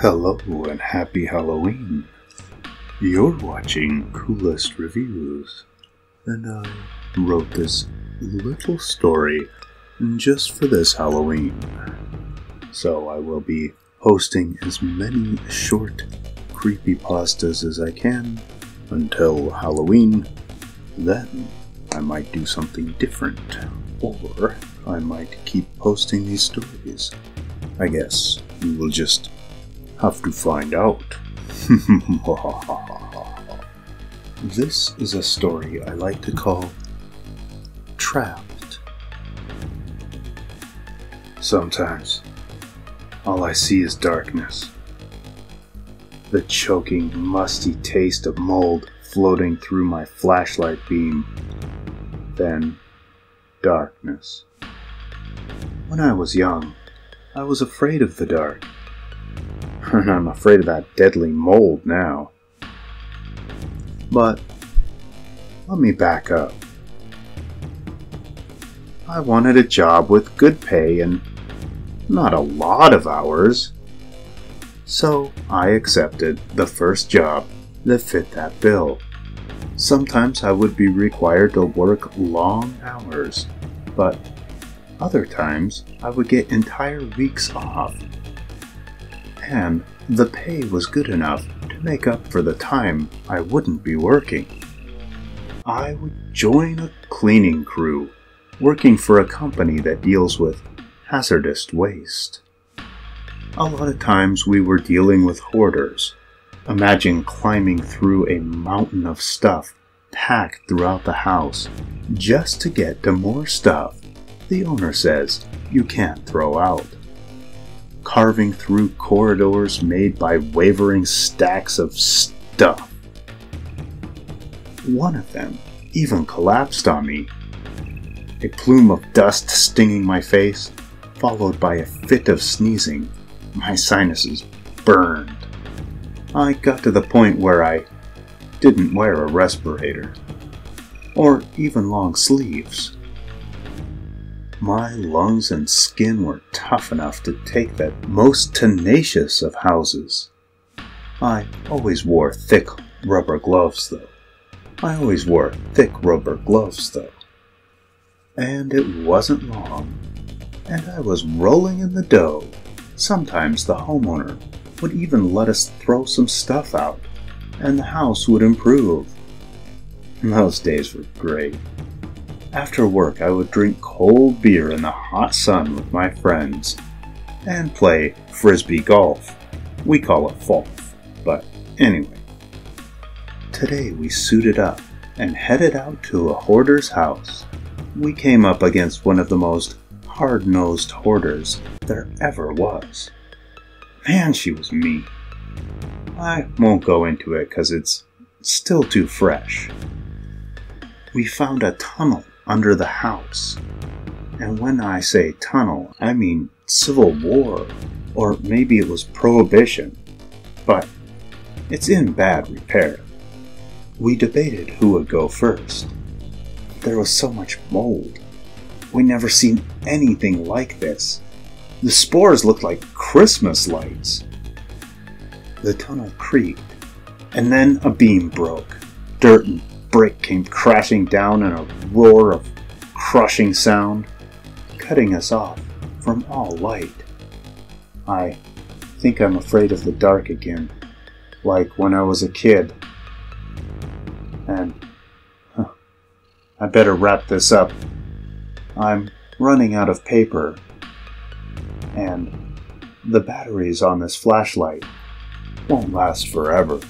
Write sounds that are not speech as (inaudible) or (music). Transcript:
Hello and happy Halloween. You're watching Coolest Reviews, and I wrote this little story just for this Halloween. So I will be hosting as many short creepy pastas as I can until Halloween. Then I might do something different, or I might keep posting these stories. I guess we will just have to find out. (laughs) this is a story I like to call Trapped. Sometimes all I see is darkness. The choking, musty taste of mold floating through my flashlight beam. Then, darkness. When I was young, I was afraid of the dark. (laughs) I'm afraid of that deadly mold now. But, let me back up. I wanted a job with good pay and not a lot of hours. So I accepted the first job that fit that bill. Sometimes I would be required to work long hours, but other times I would get entire weeks off. And the pay was good enough to make up for the time I wouldn't be working. I would join a cleaning crew, working for a company that deals with hazardous waste. A lot of times we were dealing with hoarders. Imagine climbing through a mountain of stuff packed throughout the house just to get to more stuff the owner says you can't throw out. Carving through corridors made by wavering stacks of stuff. One of them even collapsed on me. A plume of dust stinging my face, followed by a fit of sneezing. My sinuses burned. I got to the point where I didn't wear a respirator, or even long sleeves. My lungs and skin were tough enough to take that most tenacious of houses. I always wore thick rubber gloves, though. I always wore thick rubber gloves, though. And it wasn't long, and I was rolling in the dough. Sometimes the homeowner would even let us throw some stuff out, and the house would improve. Those days were great. After work, I would drink cold beer in the hot sun with my friends and play frisbee golf. We call it golf, but anyway. Today we suited up and headed out to a hoarder's house. We came up against one of the most hard nosed hoarders there ever was. Man, she was mean. I won't go into it because it's still too fresh. We found a tunnel under the house. And when I say tunnel, I mean Civil War, or maybe it was Prohibition. But it's in bad repair. We debated who would go first. There was so much mold. We never seen anything like this. The spores looked like Christmas lights. The tunnel creaked, and then a beam broke. Dirt and brick came crashing down in a roar of crushing sound, cutting us off from all light. I think I'm afraid of the dark again, like when I was a kid. And huh, I better wrap this up. I'm running out of paper, and the batteries on this flashlight won't last forever.